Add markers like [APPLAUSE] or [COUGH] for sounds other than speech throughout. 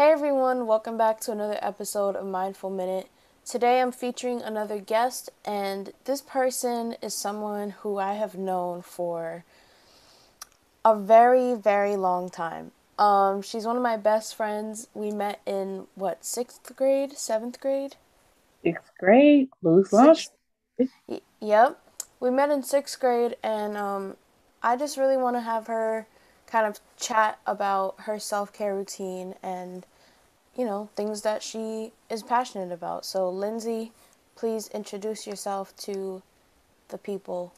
Hey everyone, welcome back to another episode of Mindful Minute. Today I'm featuring another guest, and this person is someone who I have known for a very, very long time. Um, she's one of my best friends. We met in what, sixth grade, seventh grade? Sixth grade, Blues Launch. Y- yep. We met in sixth grade, and um, I just really want to have her kind of chat about her self care routine and, you know, things that she is passionate about. So, Lindsay, please introduce yourself to the people.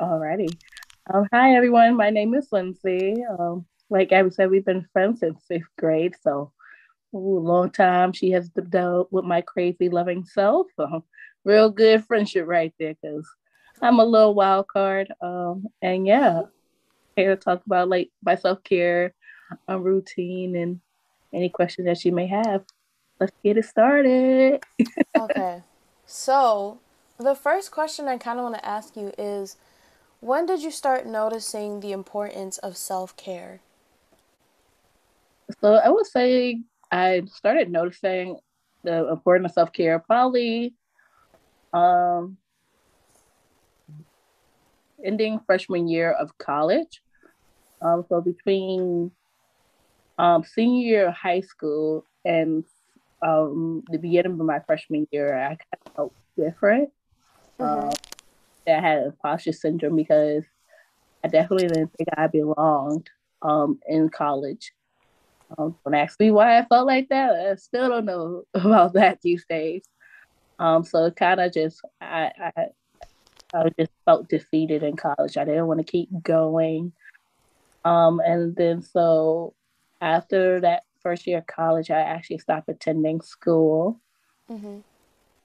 Alrighty. Um, hi, everyone. My name is Lindsay. Um, like Gabby said, we've been friends since fifth grade. So, long time. She has dealt with my crazy loving self. So, [LAUGHS] real good friendship right there because I'm a little wild card. Um, and yeah, here to talk about like my self care um, routine and any questions that you may have. Let's get it started. [LAUGHS] okay. So, the first question I kind of want to ask you is when did you start noticing the importance of self care? So, I would say I started noticing the importance of self care probably um, ending freshman year of college. Um, so between um, senior year of high school and um, the beginning of my freshman year, I kind of felt different. Mm-hmm. Um, I had imposter syndrome because I definitely didn't think I belonged um, in college. Um, don't ask me why I felt like that. I still don't know [LAUGHS] about that these days. Um, so it kind of just I, I I just felt defeated in college. I didn't want to keep going. Um, and then so after that first year of college, I actually stopped attending school mm-hmm.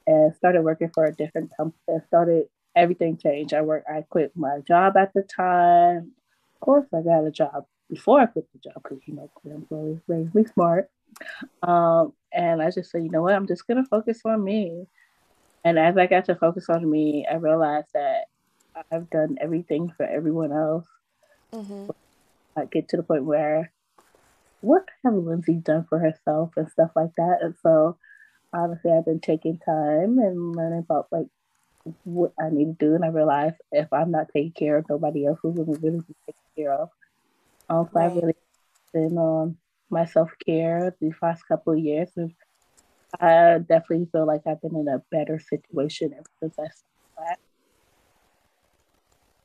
and started working for a different company. Started everything changed. I worked. I quit my job at the time. Of course, I got a job before I quit the job because you know employees raised me smart. Um, and I just said, you know what, I'm just gonna focus on me. And as I got to focus on me, I realized that I've done everything for everyone else. Mm-hmm. I get to the point where what have Lindsay done for herself and stuff like that. And so obviously I've been taking time and learning about like what I need to do and I realized if I'm not taking care of nobody else who's going to really be taken care of. Um, so right. I've really been on my self care these last couple of years and I definitely feel like I've been in a better situation ever since I started that.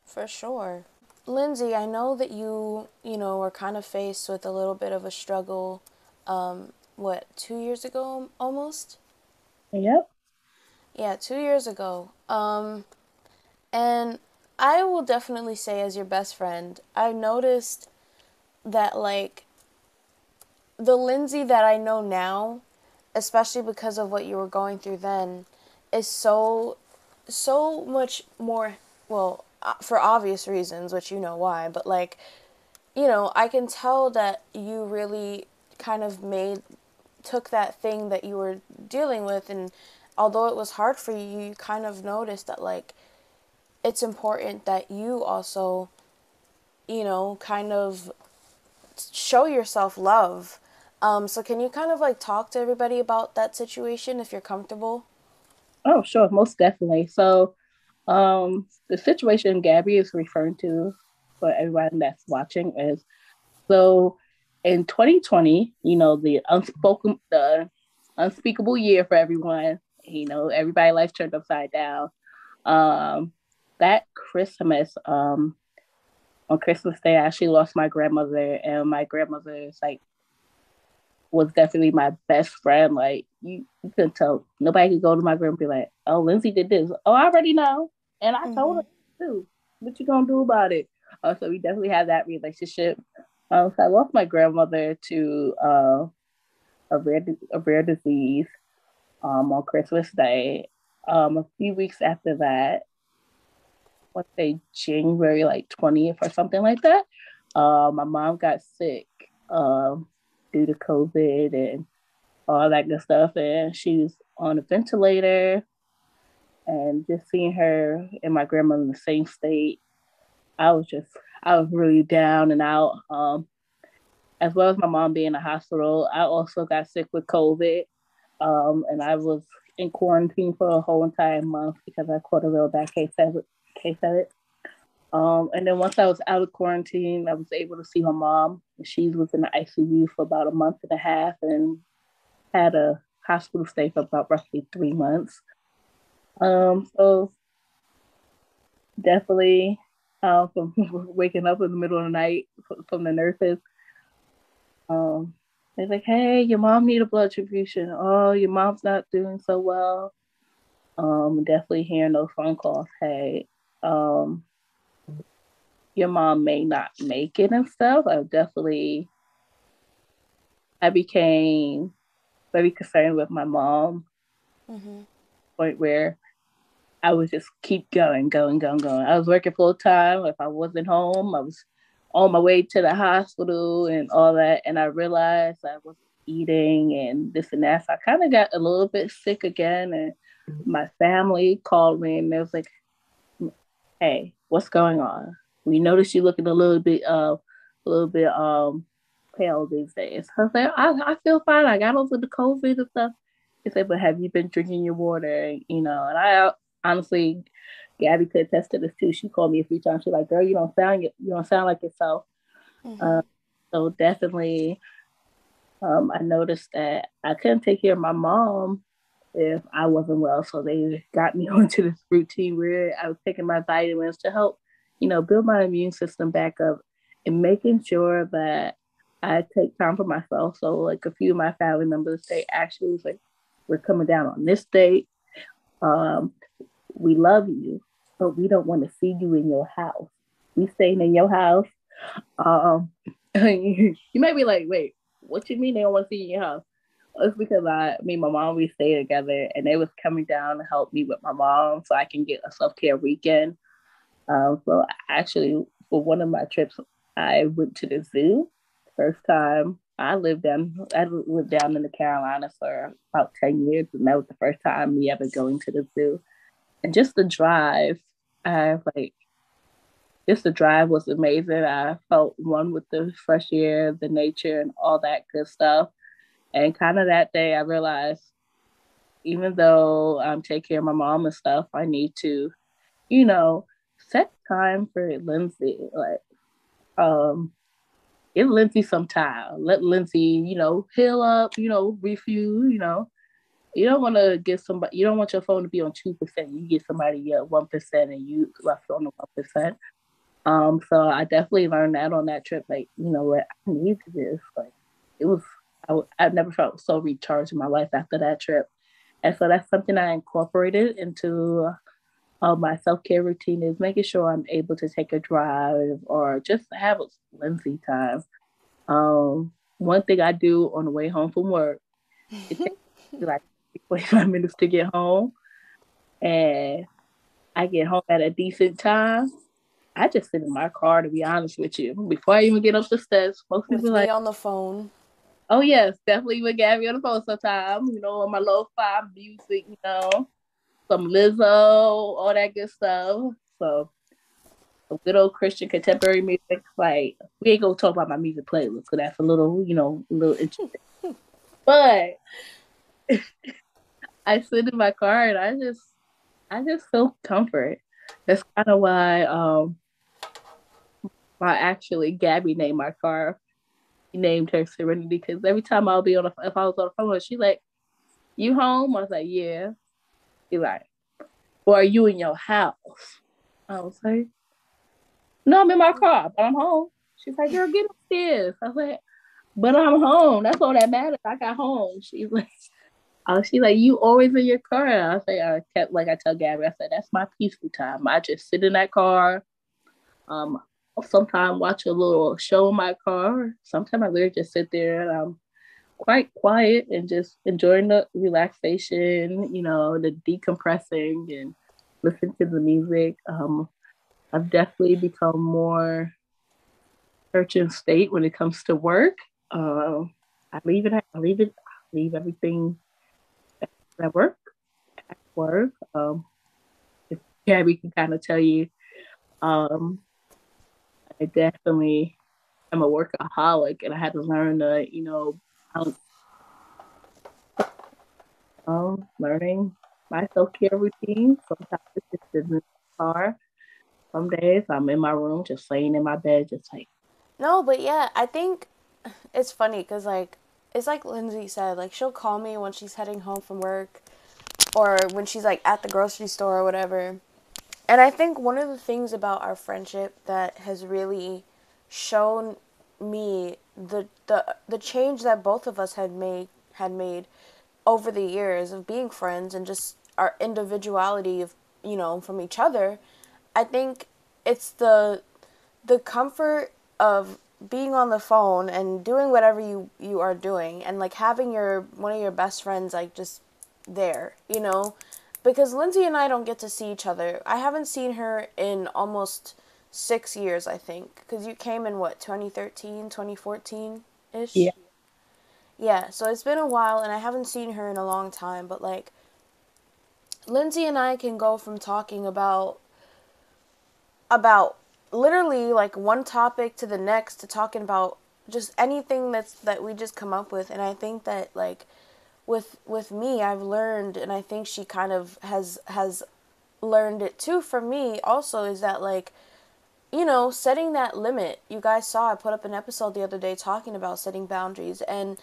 For sure. Lindsay, I know that you, you know, were kind of faced with a little bit of a struggle, um, what, two years ago almost? Yep. Yeah, two years ago. Um, and I will definitely say, as your best friend, I noticed that, like, the Lindsay that I know now especially because of what you were going through then, is so so much more well for obvious reasons, which you know why, but like you know, I can tell that you really kind of made took that thing that you were dealing with and although it was hard for you, you kind of noticed that like it's important that you also you know, kind of show yourself love um, so can you kind of like talk to everybody about that situation if you're comfortable? Oh, sure, most definitely. So um, the situation Gabby is referring to for everyone that's watching is so in 2020, you know, the unspoken, the unspeakable year for everyone, you know, everybody life turned upside down. Um, that Christmas, um, on Christmas Day, I actually lost my grandmother, and my grandmother like was definitely my best friend. Like you, you couldn't tell. Nobody could go to my room and be like, "Oh, Lindsay did this." Oh, I already know, and I mm-hmm. told her too. What you gonna do about it? Uh, so we definitely have that relationship. Um, so I lost my grandmother to uh, a rare a rare disease um, on Christmas Day. Um, a few weeks after that, let's say January like twentieth or something like that, uh, my mom got sick. Um, due to COVID and all that good stuff. And she's on a ventilator. And just seeing her and my grandmother in the same state, I was just, I was really down and out. Um, as well as my mom being in the hospital, I also got sick with COVID. Um, and I was in quarantine for a whole entire month because I caught a real bad case of it. Case of it. Um, and then once I was out of quarantine, I was able to see my mom. She was in the ICU for about a month and a half and had a hospital stay for about roughly three months. Um, so definitely uh, from [LAUGHS] waking up in the middle of the night from the nurses. Um, they're like, "Hey, your mom need a blood transfusion. Oh, your mom's not doing so well." Um, definitely hearing those phone calls. Hey, um, your mom may not make it and stuff. I definitely, I became very concerned with my mom. Mm-hmm. Point where I would just keep going, going, going, going. I was working full time. If I wasn't home, I was on my way to the hospital and all that. And I realized I was eating and this and that. So I kind of got a little bit sick again. And my family called me and they was like, "Hey, what's going on? We noticed you looking a little bit, uh, a little bit um pale these days." I like, "I, I feel fine. I got over the COVID and stuff." He said, "But have you been drinking your water?" You know, and I honestly, Gabby could attest to this too. She called me a few times. She's like, "Girl, you don't sound you don't sound like yourself." Mm-hmm. Uh, so definitely, um, I noticed that I couldn't take care of my mom if I wasn't well. So they got me [LAUGHS] onto this routine where I was taking my vitamins to help, you know, build my immune system back up and making sure that I take time for myself. So like a few of my family members, they actually was like, we're coming down on this date. Um, we love you, but we don't want to see you in your house. We staying in your house. Um, [LAUGHS] you might be like, wait, what you mean they don't want to see you in your house? It's because I, me and my mom, we stay together, and they was coming down to help me with my mom, so I can get a self care weekend. Um, so actually, for one of my trips, I went to the zoo. First time I lived down, I lived down in the Carolinas for about ten years, and that was the first time me ever going to the zoo and just the drive, I like just the drive was amazing. I felt one with the fresh air, the nature, and all that good stuff. And kind of that day, I realized even though I'm taking care of my mom and stuff, I need to, you know, set time for Lindsay. Like, um, give Lindsay some time. Let Lindsay, you know, heal up, you know, refuel, you know, you don't want to get somebody you don't want your phone to be on 2% you get somebody at 1% and you left on the 1% um so i definitely learned that on that trip like you know what i need this like it was I, i've never felt so recharged in my life after that trip. And so that's something i incorporated into uh, my self-care routine is making sure i'm able to take a drive or just have a Lindsay time um one thing i do on the way home from work it takes [LAUGHS] like 45 minutes to get home. And I get home at a decent time. I just sit in my car to be honest with you. Before I even get up the steps, most people like on the phone. Oh yes, definitely with Gabby on the phone sometimes, you know, on my lo-fi music, you know, some Lizzo, all that good stuff. So some good old Christian contemporary music. Like we ain't gonna talk about my music playlist because that's a little, you know, a little interesting. [LAUGHS] but [LAUGHS] I sit in my car and I just I just feel comfort. That's kind of why um I actually Gabby named my car. He named her Serenity because every time I'll be on the if I was on the phone, she's like, "You home?" I was like, "Yeah." He's like, "Or are you in your house?" I was like, "No, I'm in my car, but I'm home." She's like, "Girl, get upstairs." I was like, "But I'm home. That's all that matters. I got home." She's like. Uh, she's like, you always in your car. And I say, I kept like I tell Gabby, I said, that's my peaceful time. I just sit in that car. Um, sometimes watch a little show in my car. Sometimes I literally just sit there and I'm quite quiet and just enjoying the relaxation, you know, the decompressing and listen to the music. Um, I've definitely become more church and state when it comes to work. Uh, I leave it. I leave it. I leave everything at work. At work, um, if Gabby can kind of tell you, um, I definitely I'm a workaholic and I had to learn to, you know, um, learning my self care routine. Sometimes it's just in the car. Some days I'm in my room, just laying in my bed, just like. No, but yeah, I think it's funny because like it's like Lindsay said, like she'll call me when she's heading home from work, or when she's like at the grocery store or whatever. And I think one of the things about our friendship that has really shown me the the the change that both of us had made had made over the years of being friends and just our individuality of you know from each other i think it's the the comfort of being on the phone and doing whatever you you are doing and like having your one of your best friends like just there you know? Because lindsay and i don't get to see each other. I haven't seen her in almost six years i think because you came in what 2013 2014 ish yeah. Yeah, so it's been a while and I haven't seen her in a long time, but like Lindsay and I can go from talking about about literally like one topic to the next to talking about just anything that's that we just come up with and I think that like with with me I've learned and I think she kind of has has learned it too from me also is that like you know setting that limit you guys saw I put up an episode the other day talking about setting boundaries and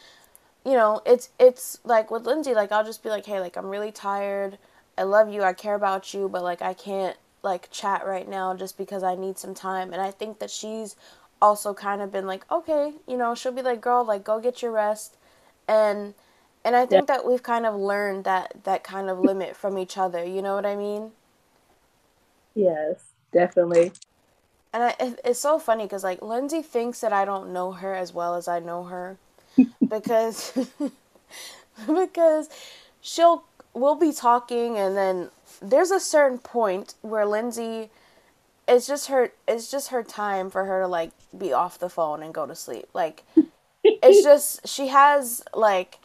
you know, it's it's like with Lindsay, like I'll just be like, hey, like I'm really tired. I love you. I care about you, but like I can't like chat right now just because I need some time. And I think that she's also kind of been like, okay, you know, she'll be like, girl, like go get your rest, and and I think yeah. that we've kind of learned that that kind of limit from each other. You know what I mean? Yes, definitely. And I, it's so funny because like Lindsay thinks that I don't know her as well as I know her [LAUGHS] because [LAUGHS] because she'll we'll be talking and then there's a certain point where Lindsay it's just her it's just her time for her to like be off the phone and go to sleep. Like it's [LAUGHS] just she has like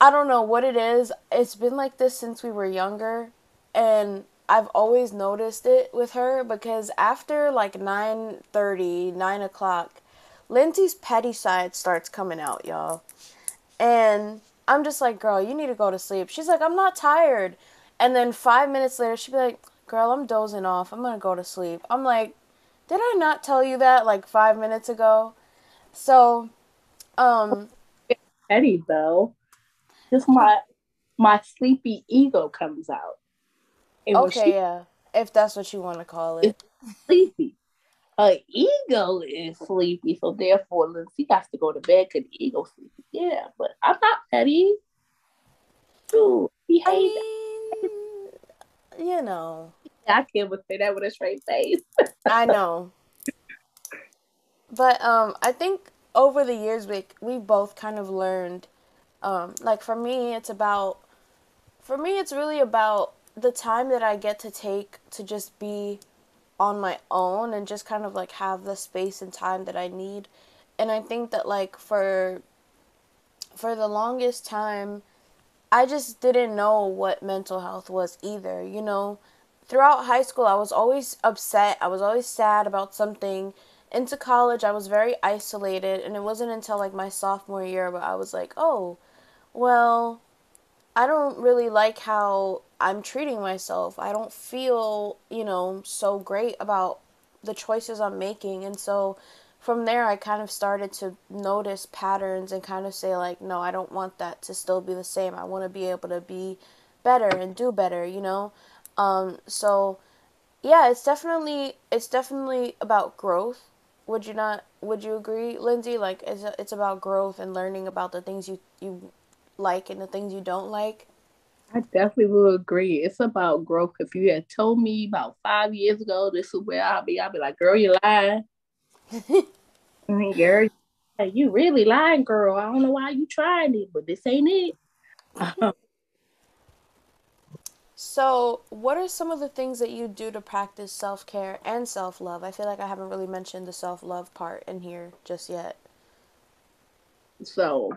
I don't know what it is. It's been like this since we were younger and I've always noticed it with her because after like 9 30, 9 o'clock, Lindsay's petty side starts coming out, y'all. And I'm just like, girl, you need to go to sleep. She's like, I'm not tired. And then five minutes later, she'd be like, girl, I'm dozing off. I'm going to go to sleep. I'm like, did I not tell you that like five minutes ago? So, um. Petty, though. Just my, my sleepy ego comes out. And okay, she, yeah. If that's what you want to call it. sleepy her ego is sleepy, so therefore she has to go to bed because the ego sleepy. Yeah, but I'm not petty. Dude, behave. I mean, you know. I can't say that with a straight face. I know. But um, I think over the years we we both kind of learned, um, like for me it's about, for me it's really about the time that I get to take to just be on my own and just kind of like have the space and time that I need. And I think that like for for the longest time I just didn't know what mental health was either, you know. Throughout high school, I was always upset. I was always sad about something. Into college, I was very isolated, and it wasn't until like my sophomore year where I was like, "Oh, well, I don't really like how I'm treating myself. I don't feel, you know, so great about the choices I'm making. And so from there, I kind of started to notice patterns and kind of say, like, no, I don't want that to still be the same. I want to be able to be better and do better, you know? Um, so yeah, it's definitely it's definitely about growth. Would you not would you agree, Lindsay? Like it's it's about growth and learning about the things you you like and the things you don't like? I definitely will agree. It's about growth. If you had told me about five years ago this is where I'll be, I'll be like, girl, you lying. [LAUGHS] I mean, girl, you really lying, girl. I don't know why you trying it, but this ain't it. so, what are some of the things that you do to practice self care and self love? I feel like I haven't really mentioned the self love part in here just yet. So,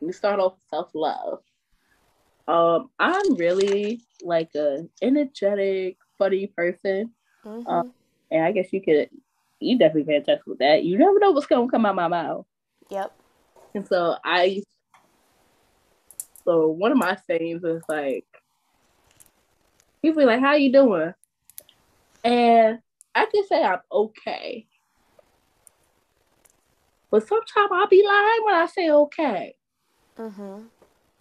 we start off with self love. Um, I'm really like a energetic, funny person. Mm-hmm. Um, and I guess you could you definitely can't touch with that. You never know what's gonna come out my mouth. Yep. And so I so one of my things is like people like, How you doing? And I can say I'm okay. But sometimes I'll be lying when I say okay. Mm-hmm.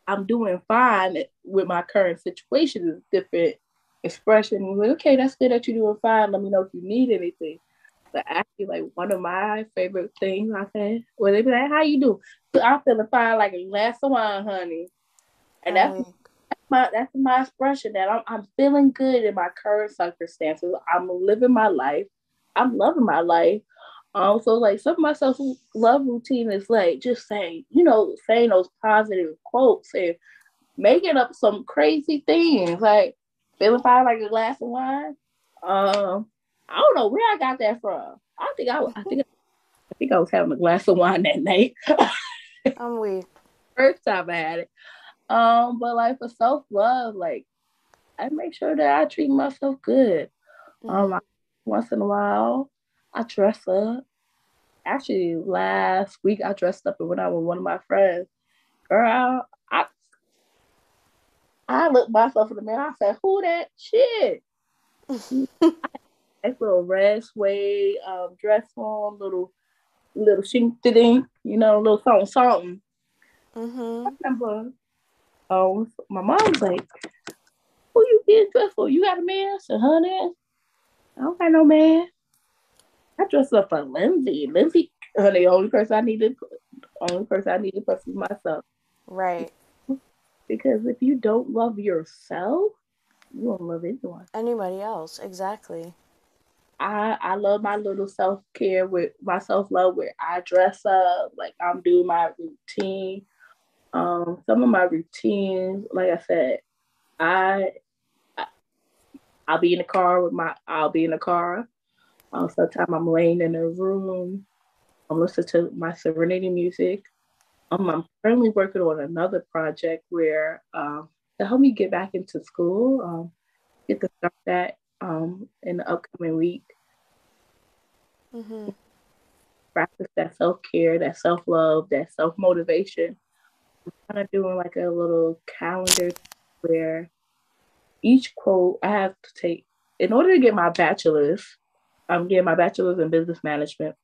I'm doing fine with my current situation. Is different expression. Like, okay, that's good that you're doing fine. Let me know if you need anything. But actually, like one of my favorite things I say, where they be like, "How you do?" So I'm feeling fine, like a glass of wine, honey. And that's, mm. that's my that's my expression that I'm I'm feeling good in my current circumstances. I'm living my life. I'm loving my life. Um, so like some of my self love routine is like just saying, you know, saying those positive quotes and making up some crazy things, like feeling fine like a glass of wine. Um, I don't know where I got that from. I think I, I think I think I was having a glass of wine that night. [LAUGHS] I'm weak. First time I had it. Um, but like for self love, like I make sure that I treat myself good. Mm-hmm. Um, I, once in a while, I dress up. Actually, last week I dressed up and went out with one of my friends. Girl, I I looked myself in the mirror. I said, "Who that shit?" [LAUGHS] nice little red suede um, dress on, little little shink you know, little something something. Mm-hmm. I remember, oh, my mom was like, "Who you getting dressed for? You got a man?" I said, "Honey, I don't got no man." I dressed up for Lindsay. Lindsay, honey, the only person I need needed, only person I need needed was myself. Right. Because if you don't love yourself, you won't love anyone. Anybody else, exactly. I I love my little self care with my self love where I dress up like I'm doing my routine. Um, some of my routines, like I said, I, I I'll be in the car with my I'll be in the car. Um, sometimes I'm laying in a room. I'm listening to my serenity music. Um, I'm currently working on another project where um, to help me get back into school, um, get to start that um, in the upcoming week. Mm-hmm. Practice that self care, that self love, that self motivation. I'm kind of doing like a little calendar where each quote I have to take in order to get my bachelor's. I'm getting my bachelor's in business management.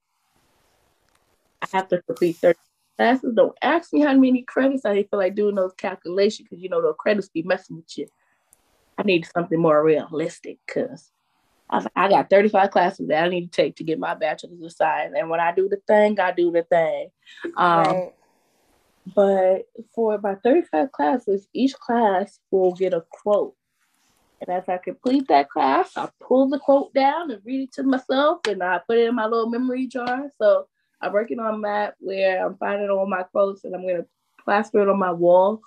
I have to complete 30 classes. Don't ask me how many credits. I feel like doing those calculations because you know the credits be messing with you. I need something more realistic because I, I got 35 classes that I need to take to get my bachelor's of science. And when I do the thing, I do the thing. Um, right. But for my 35 classes, each class will get a quote. And as I complete that class, I pull the quote down and read it to myself and I put it in my little memory jar. So I'm working on that where I'm finding all my quotes and I'm going to plaster it on my wall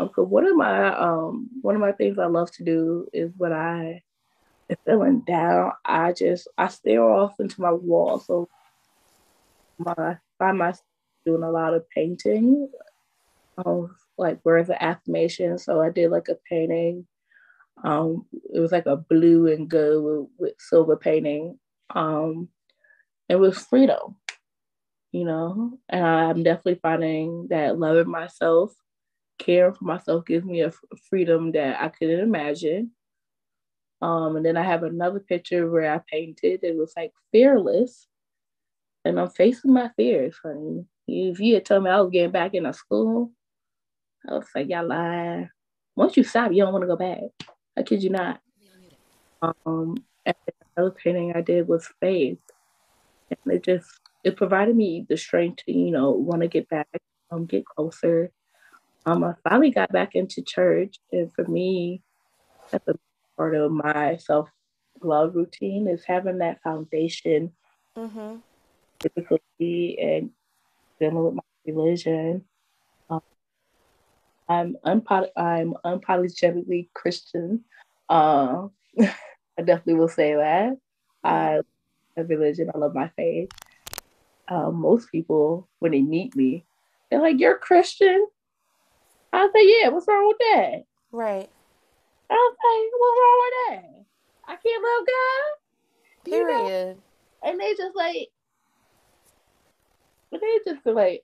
um, so one of my um one of my things I love to do is when I am feeling down, I just I stare off into my wall. So my I find myself doing a lot of painting, of like words of affirmation. So I did like a painting. Um, it was like a blue and gold with, silver painting. Um, it was freedom, you know, and I'm definitely finding that loving myself caring for myself gives me a freedom that I couldn't imagine. Um, and then I have another picture where I painted. It was like fearless, and I'm facing my fears, honey. If you had told me I was getting back into school, I was like, y'all lying. Once you stop, you don't want to go back. I kid you not. Um, and another painting I did was faith, and it just it provided me the strength to you know want to get back, um, get closer, um, I finally got back into church, and for me, that's a part of my self love routine is having that foundation, mm-hmm. typically, and dealing with my religion. I'm unpo- I'm unapologetically Christian. Uh, [LAUGHS] I definitely will say that. I love religion. I love my faith. Uh, most people, when they meet me, they're like, "You're Christian." I say, yeah, what's wrong with that? Right. I say, what's wrong with that? I can't love God. Period. And they just like, but they just like,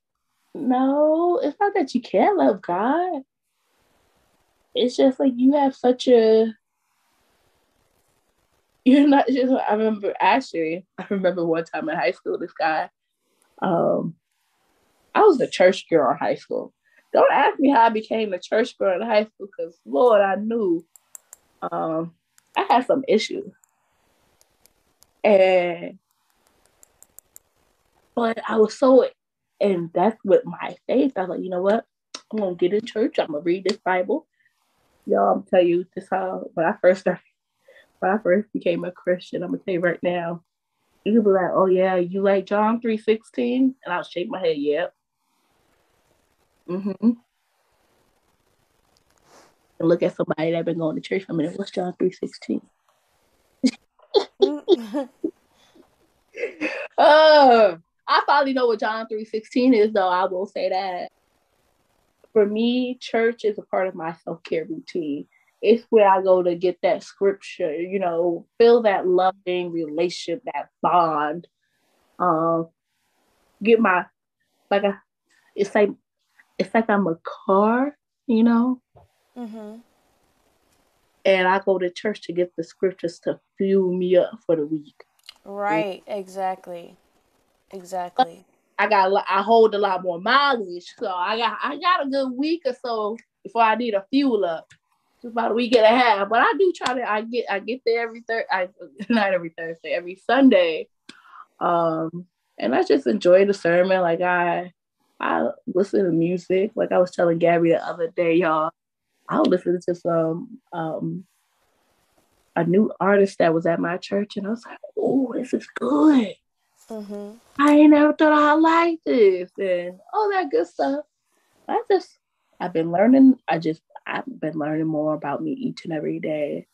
no, it's not that you can't love God. It's just like you have such a you're not just [LAUGHS] I remember actually, I remember one time in high school, this guy, um, I was a church girl in high school. Don't ask me how I became a church girl in high school, because Lord, I knew um I had some issues. And but I was so and that's what my faith. I was like, you know what? I'm gonna get in church. I'm gonna read this Bible. Y'all, I'm tell you this how when I first started, when I first became a Christian, I'm gonna tell you right now. You be like, oh yeah, you like John three sixteen, and I'll shake my head, yep. Mm-hmm. And look at somebody that been going to church for a minute. What's John three sixteen? [LAUGHS] [LAUGHS] I finally know what John 3.16 is, though. I will say that. For me, church is a part of my self-care routine. It's where I go to get that scripture, you know, feel that loving relationship, that bond. Um, get my like a, it's like it's like I'm a car, you know. Mm-hmm. And I go to church to get the scriptures to fuel me up for the week. Right, exactly. Exactly. I got I hold a lot more mileage, so I got I got a good week or so before I need a fuel up. It's about a week and a half, but I do try to. I get I get there every third. I [LAUGHS] not every Thursday, every Sunday, um, and I just enjoy the sermon. Like I I listen to music. Like I was telling Gabby the other day, y'all. I was listening to some um a new artist that was at my church, and I was like, "Oh, this is good." Mm-hmm. I ain't never thought I like this and all that good stuff. I just, I've been learning. I just, I've been learning more about me each and every day.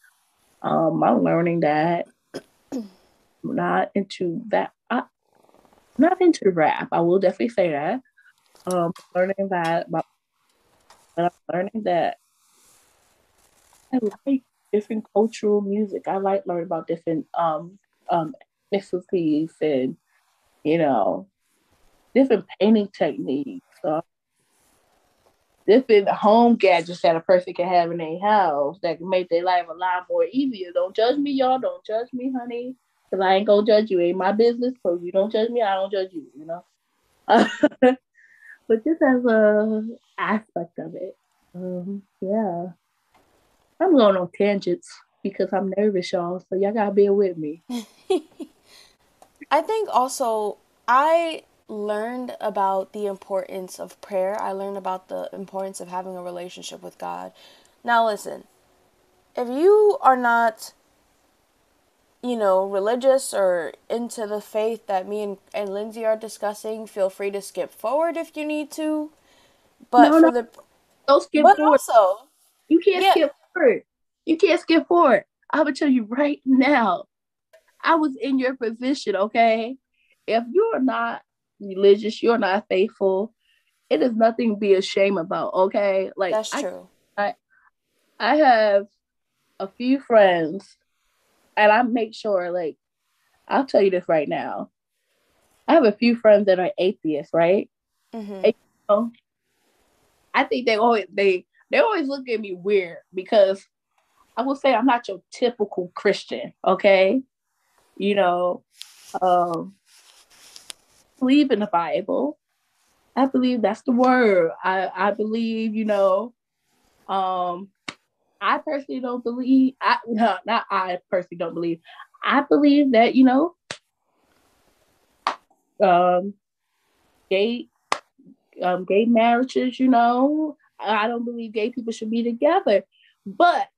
Um, I'm learning that not into that. I, not into rap. I will definitely say that. Um, learning that but I'm learning that I like different cultural music. I like learning about different um um ethnicities and you know, different painting techniques, uh, different home gadgets that a person can have in their house that can make their life a lot more easier. Don't judge me, y'all. Don't judge me, honey. Cause I ain't gonna judge you. It ain't my business. So you don't judge me, I don't judge you, you know. [LAUGHS] but just as a aspect of it. Um, yeah. I'm going on tangents because I'm nervous, y'all. So y'all gotta bear with me. [LAUGHS] I think also I learned about the importance of prayer. I learned about the importance of having a relationship with God. Now, listen, if you are not, you know, religious or into the faith that me and, and Lindsay are discussing, feel free to skip forward if you need to. But no, for no. the. Don't skip but forward. Also, you can't yeah. skip forward. You can't skip forward. I would tell you right now. I was in your position, okay? If you're not religious, you're not faithful, it is nothing to be ashamed about, okay? Like That's true. I I have a few friends and I make sure like I'll tell you this right now. I have a few friends that are atheists, right? Mm-hmm. And, you know, I think they always they they always look at me weird because I will say I'm not your typical Christian, okay? You know, um, believe in the Bible. I believe that's the word. I, I believe, you know, um, I personally don't believe, I, [LAUGHS] no, not I personally don't believe. I believe that, you know, um, gay, um, gay marriages, you know, I don't believe gay people should be together. But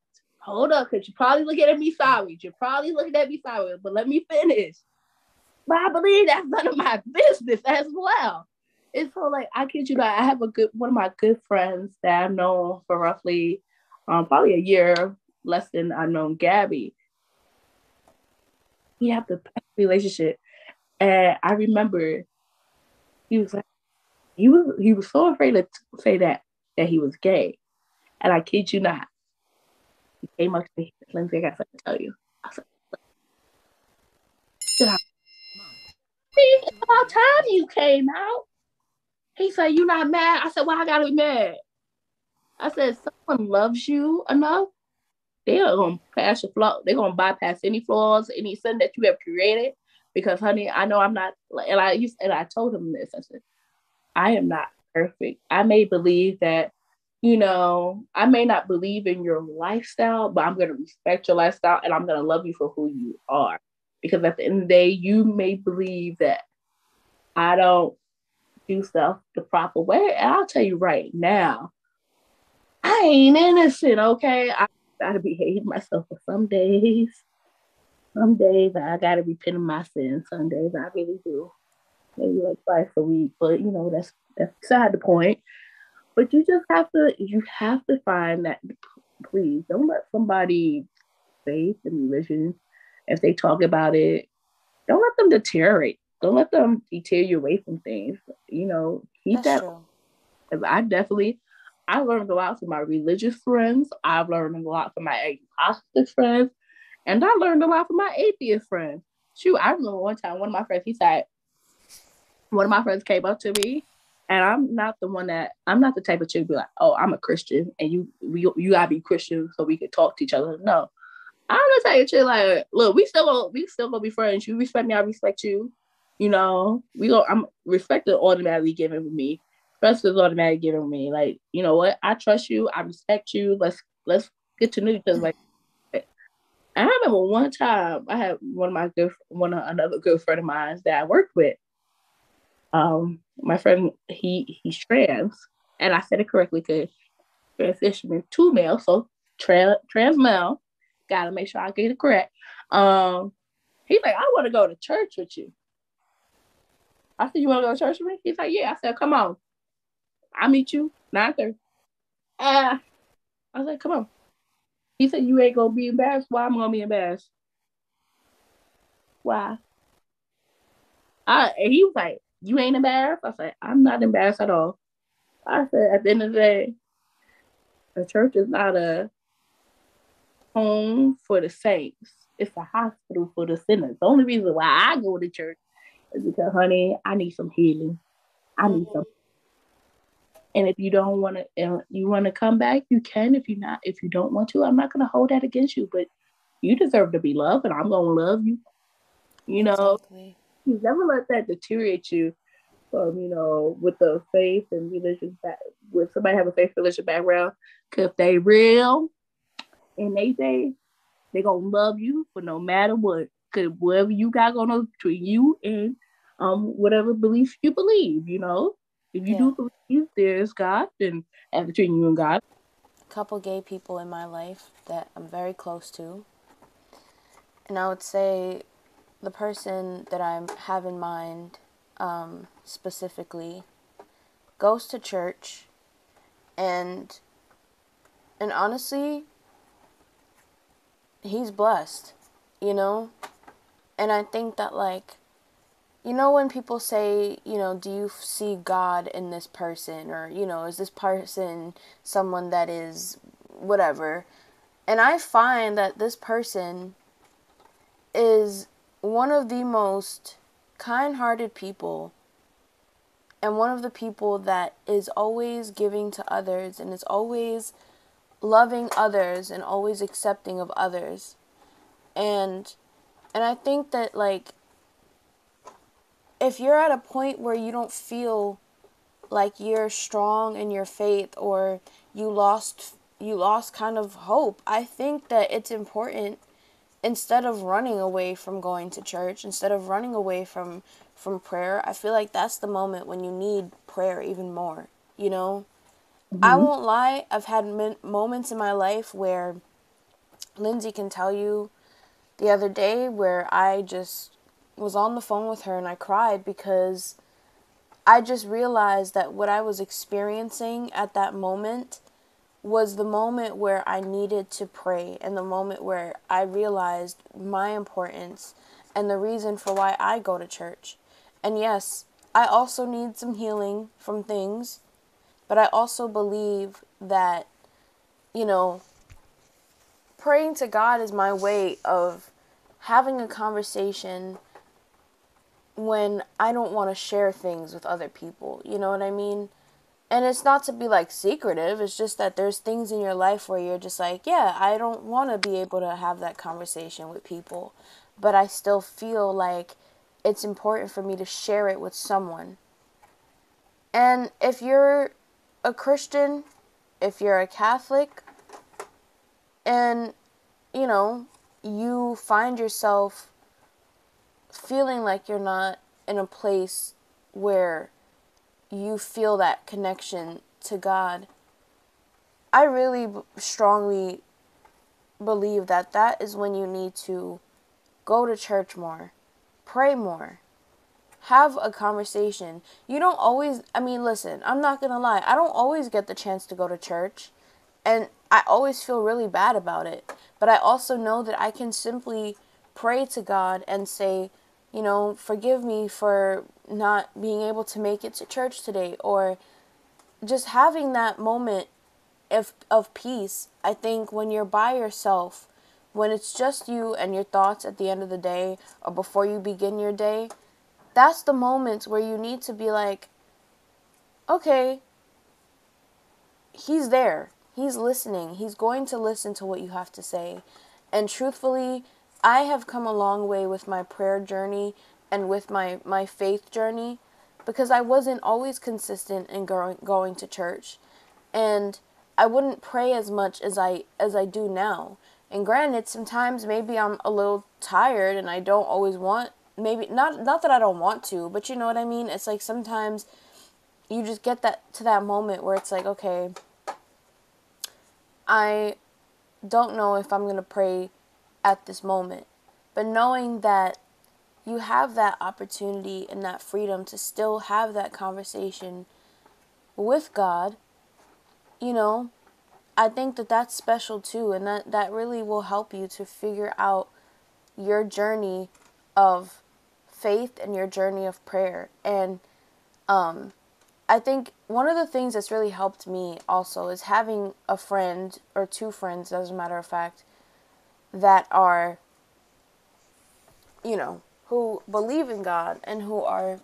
hold up, because you're probably looking at me sideways. You're probably looking at me sideways, but let me finish. But I believe that's none of my business as well. It's so like I kid you not, I have a good one of my good friends that I've known for roughly um, probably a year less than I've known Gabby. We have the best relationship. And I remember he was like, he was he was so afraid to say that that he was gay. And I kid you not, he came up to me, Lindsay, I got something to tell you. I was like, See, about time you came out. He said, You not mad? I said, Well, I gotta be mad. I said, Someone loves you enough, they're gonna pass your flaw, they're gonna bypass any flaws, any sin that you have created. Because honey, I know I'm not and I used and I told him this. I said, I am not perfect. I may believe that, you know, I may not believe in your lifestyle, but I'm gonna respect your lifestyle and I'm gonna love you for who you are. Because at the end of the day, you may believe that I don't do stuff the proper way. And I'll tell you right now, I ain't innocent, okay? I gotta behave myself for some days. Some days I gotta repent of my sins. Some days I really do. Maybe like twice a week, but you know, that's that's beside the point. But you just have to you have to find that please don't let somebody faith and religion, if they talk about it, don't let them deteriorate don't let them deter you away from things. You know, keep That's that. I definitely, I learned a lot from my religious friends. I've learned a lot from my agnostic friends, and I learned a lot from my atheist friends. Shoot, I remember one time one of my friends, he said, one of my friends came up to me, and I'm not the one that I'm not the type of chick to be like, oh, I'm a Christian, and you you, you gotta be Christian so we can talk to each other. No, I'm the type of chick like, look, we still gonna, we still gonna be friends. You respect me, I respect you. You know, we go. I'm respect is automatically given with me. Trust is automatically given with me. Like, you know what? I trust you. I respect you. Let's let's get to know each other. Like, I remember one time I had one of my good one of another good friend of mine that I worked with. Um, my friend he he's trans, and I said it correctly because transitioning to male, so trans trans male. Gotta make sure I get it correct. Um, he's like, I want to go to church with you. I said, You want to go to church with me? He's like, Yeah. I said, Come on. I'll meet you 9 Ah. I was like, Come on. He said, You ain't going to be embarrassed. Why I'm going to be embarrassed? Why? I, and he was like, You ain't embarrassed? I said, I'm not embarrassed at all. I said, At the end of the day, the church is not a home for the saints. It's a hospital for the sinners. The only reason why I go to church is because, honey, I need some healing. I need some. And if you don't want to, you want to come back, you can. If you not, if you don't want to, I'm not going to hold that against you. But you deserve to be loved, and I'm going to love you. You know, exactly. You never let that deteriorate you from, you know, with the faith and religion back. With somebody have a faith religion background, because if they real and they say they gonna love you for no matter what. Cause whatever you got going on between you and um whatever belief you believe, you know. If you yeah. do believe there's God, then and between you and God. A couple gay people in my life that I'm very close to. And I would say the person that I have in mind um, specifically goes to church and and honestly he's blessed you know? And i think that like you know when people say you know do you see god in this person? or you know is this person someone that is whatever? And i find that this person is one of the most kind-hearted people and one of the people that is always giving to others and is always loving others and always accepting of others. And and i think that like if you're at a point where you don't feel like you're strong in your faith or you lost you lost kind of hope, I think that it's important instead of running away from going to church, instead of running away from from prayer, I feel like that's the moment when you need prayer even more, you know? Mm-hmm. I won't lie, I've had min- moments in my life where Lindsay can tell you the other day where I just was on the phone with her and I cried because I just realized that what I was experiencing at that moment was the moment where I needed to pray and the moment where I realized my importance and the reason for why I go to church. And yes, I also need some healing from things, but I also believe that, you know, praying to God is my way of having a conversation when I don't want to share things with other people. You know what I mean? And it's not to be like secretive, it's just that there's things in your life where you're just like, yeah, I don't want to be able to have that conversation with people, but I still feel like it's important for me to share it with someone. And if you're a Christian, if you're a Catholic, and you know, you find yourself feeling like you're not in a place where you feel that connection to God, I really strongly believe that that is when you need to go to church more, pray more, have a conversation. You don't always, I mean, listen, I'm not going to lie, I don't always get the chance to go to church, and I always feel really bad about it. But I also know that I can simply pray to God and say, you know, forgive me for not being able to make it to church today or just having that moment of of peace. I think when you're by yourself, when it's just you and your thoughts at the end of the day or before you begin your day, that's the moments where you need to be like okay, he's there. He's listening. He's going to listen to what you have to say. And truthfully, I have come a long way with my prayer journey and with my, my faith journey because I wasn't always consistent in going going to church. And I wouldn't pray as much as I as I do now. And granted, sometimes maybe I'm a little tired and I don't always want maybe not not that I don't want to, but you know what I mean? It's like sometimes you just get that to that moment where it's like, okay, I don't know if I'm going to pray at this moment. But knowing that you have that opportunity and that freedom to still have that conversation with God, you know, I think that that's special too. And that, that really will help you to figure out your journey of faith and your journey of prayer. And um, I think one of the things that's really helped me also is having a friend or two friends, as a matter of fact, that are, you know, who believe in God and who are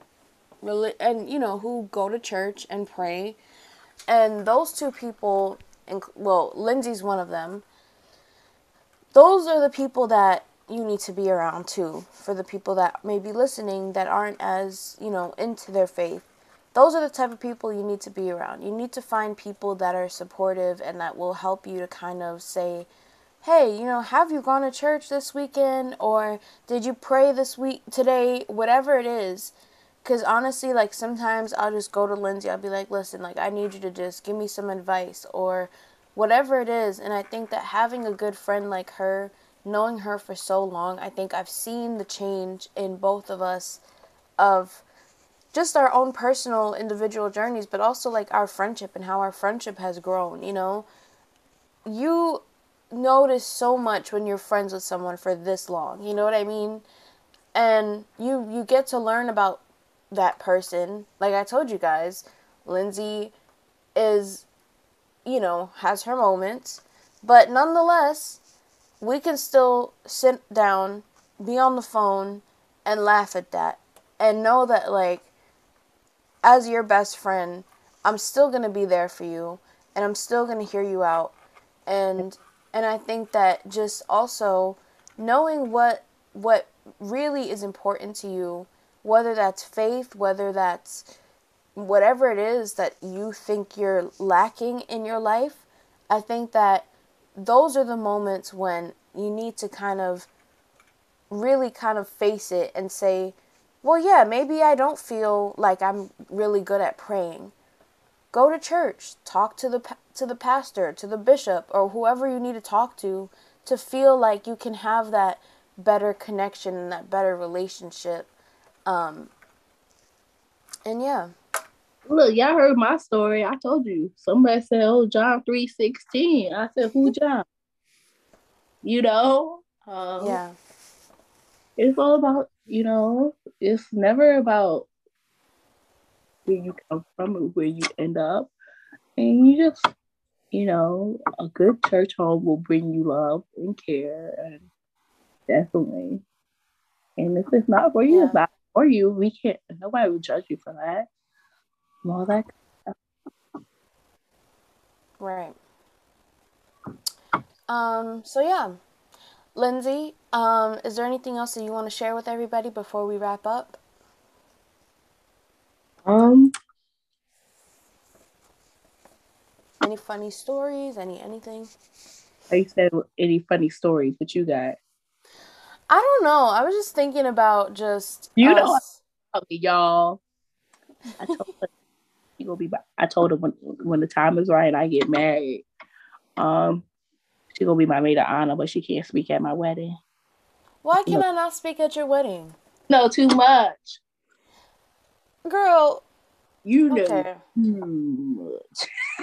really and you know who go to church and pray, and those two people, and well, Lindsay's one of them. Those are the people that you need to be around too for the people that may be listening that aren't as you know into their faith those are the type of people you need to be around. You need to find people that are supportive and that will help you to kind of say, hey, you know, have you gone to church this weekend? Or did you pray this week, today? Whatever it is. Because honestly, like sometimes I'll just go to Lindsay, I'll be like, listen, like I need you to just give me some advice or whatever it is. And I think that having a good friend like her, knowing her for so long, I think I've seen the change in both of us of just our own personal individual journeys, but also like our friendship and how our friendship has grown, you know? You notice so much when you're friends with someone for this long, you know what I mean? And you you get to learn about that person. Like I told you guys, Lindsay is you know, has her moments, but nonetheless, we can still sit down, be on the phone and laugh at that and know that like as your best friend, I'm still going to be there for you and I'm still going to hear you out. And and I think that just also knowing what what really is important to you, whether that's faith, whether that's whatever it is that you think you're lacking in your life, I think that those are the moments when you need to kind of really kind of face it and say, well, yeah, maybe I don't feel like I'm really good at praying. Go to church, talk to the to the pastor, to the bishop or whoever you need to talk to to feel like you can have that better connection and that better relationship. Um and yeah. Look, y'all heard my story. I told you. Somebody said, "Oh, John three sixteen. I said, "Who John?" You know. Um, yeah. It's all about you know, it's never about where you come from or where you end up. And you just, you know, a good church home will bring you love and care and definitely. And if it's not for you, yeah. it's not for you. We can't. Nobody will judge you for that. All that. Right. Um. So yeah, Lindsay. Um. Is there anything else that you want to share with everybody before we wrap up? Um. Any funny stories? Any anything? I said any funny stories that you got? I don't know. I was just thinking about just You us. know, y'all. I told her she gonna be. by- I told her when when the time is right and I get married, um, she gonna be my maid of honor, but she can't speak at my wedding. Why can I not speak at your wedding, No, too much. Girl? You know Okay. too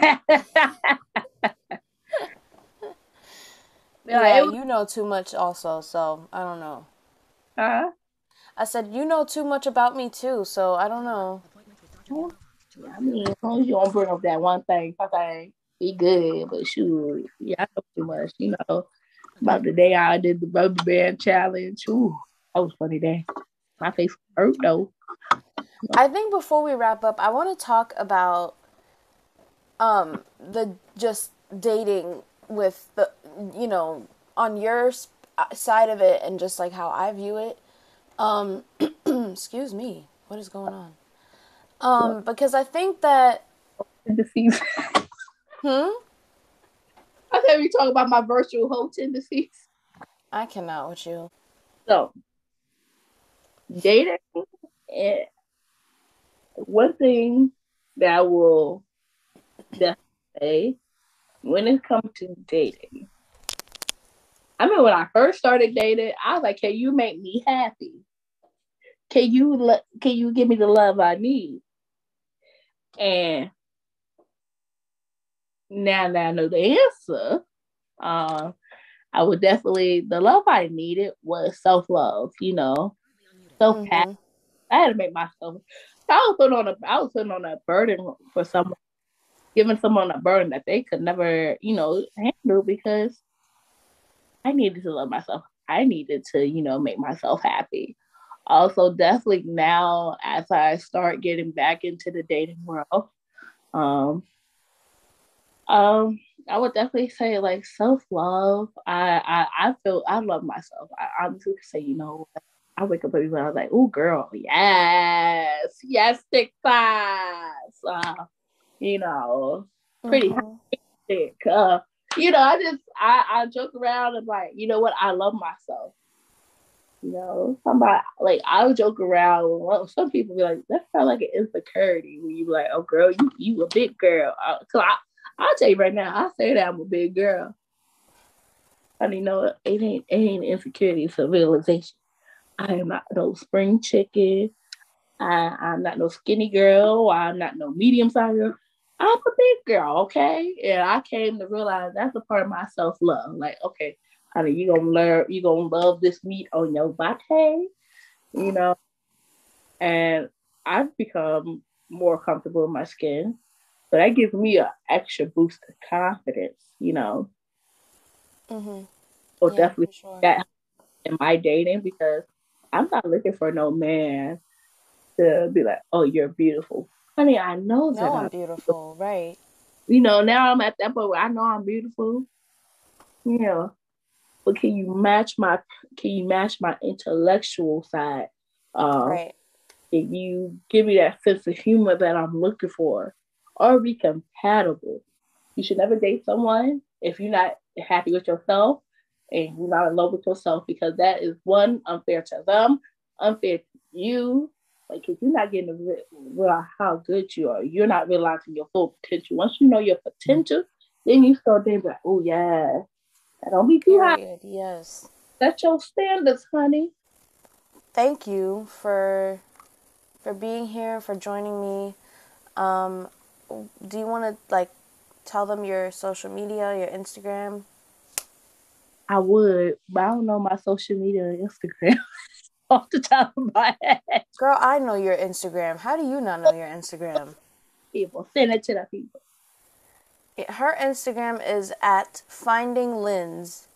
much. [LAUGHS] Yeah, it you know too much also, so I don't know. huh? I said you know too much about me too, so I don't know. I mean, as long as you don't bring up that one thing, I think be good. But shoot, yeah, I know too much. You know, about the day I did the rubber band challenge. Ooh, that was a funny day. My face hurt though. I think before we wrap up, I want to talk about um the just dating with the you know on your uh, side of it and just like how I view it. Um [CLEARS THROAT] excuse me. What is going on? Um because I think that Tendencies. hmm [LAUGHS] I said we talk about my virtual hoe tendencies. I cannot with you. So, dating, eh, one thing that I will definitely say when it comes to dating, I mean, when I first started dating, I was like, "Can you make me happy? Can you let? Can you give me the love I need?" And now that I know the answer, um, I would definitely the love I needed was self love. You know, self Mhm. I had to make myself. I was putting on a I was putting on a burden for someone, giving someone a burden that they could never, you know, handle because I needed to love myself. I needed to, you know, make myself happy. Also, definitely now as I start getting back into the dating world, um, um, I would definitely say like self love. I, I I feel I love myself. I honestly say, you know, I wake up every morning, I was like, oh girl, yes, yes, thick thighs. Uh, you know, pretty Mhm. thick. Uh, you know, I just I, I joke around and like, you know what, I love myself. You know, somebody like I would joke around. Well, some people be like, that sounds like an insecurity when you be like, oh girl, you you a big girl. Uh, so I I'll tell you right now, I say that I'm a big girl. And you know, it ain't it ain't insecurity, it's a realization. I am not no spring chicken. I, I'm not no skinny girl. I'm not no medium sized girl. I'm a big girl, okay? And I came to realize that's a part of my self love. Like, okay, honey, you gonna learn, you gonna love this meat on your body, you know. And I've become more comfortable in my skin, so that gives me an extra boost of confidence, you know. Mhm. So Yeah, definitely sure. that in my dating because I'm not looking for no man to be like, oh, you're beautiful. Honey, I know that No, I'm I'm beautiful, right? you know, now I'm at that point where I know I'm beautiful. Yeah. But can you match my can you match my intellectual side? Um Right. can you give me that sense of humor that I'm looking for? Are we compatible? You should never date someone if you're not happy with yourself and you're not in love with yourself because that is one unfair to them, unfair to you. Like if you're not getting to re- realize how good you are, you're not realizing your full potential. Once you know your potential, then you start thinking like, oh yeah, don't be too high. Yes. That's your standards, honey. Thank you for for being here, for joining me. Um, do you want to like tell them your social media, your Instagram? I would, but I don't know my social media and Instagram [LAUGHS] off the top of my head. Girl, I know your Instagram. How do you not know your Instagram? People send it to the people. Her Instagram is at finding Lins.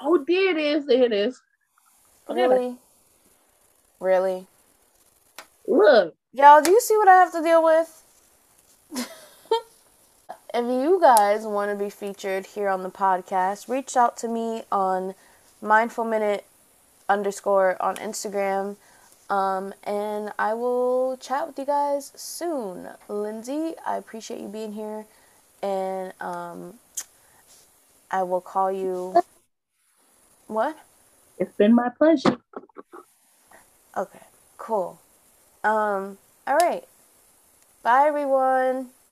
Oh, there it is. There it is. Really? Really? Look. Y'all, do you see what I have to deal with? [LAUGHS] if you guys want to be featured here on the podcast, reach out to me on mindful minute underscore on Instagram. Um, and I will chat with you guys soon. Lindsay, I appreciate you being here. And um, I will call you. What? It's been my pleasure. Okay, cool. Um, all right. Bye, everyone.